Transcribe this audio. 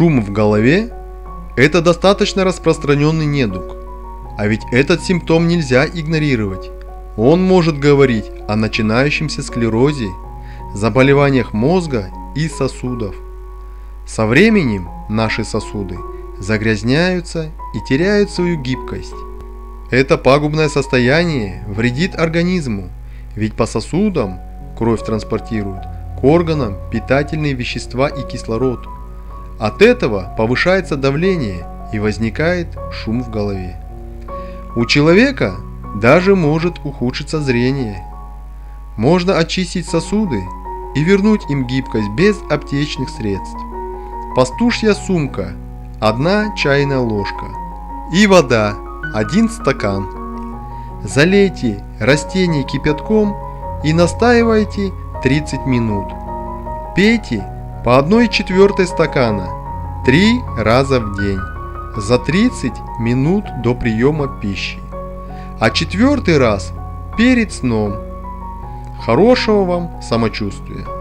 Шум в голове – это достаточно распространенный недуг. А ведь этот симптом нельзя игнорировать. Он может говорить о начинающемся склерозе, заболеваниях мозга и сосудов. Со временем наши сосуды загрязняются и теряют свою гибкость. Это пагубное состояние вредит организму, ведь по сосудам кровь транспортирует к органам питательные вещества и кислород. От этого повышается давление и возникает шум в голове. У человека даже может ухудшиться зрение. Можно очистить сосуды и вернуть им гибкость без аптечных средств. Пастушья сумка – одна чайная ложка и вода – один стакан. Залейте растение кипятком и настаивайте 30 минут. Пейте по 1 четвертой стакана 3 раза в день за 30 минут до приема пищи. А четвертый раз перед сном. Хорошего вам самочувствия!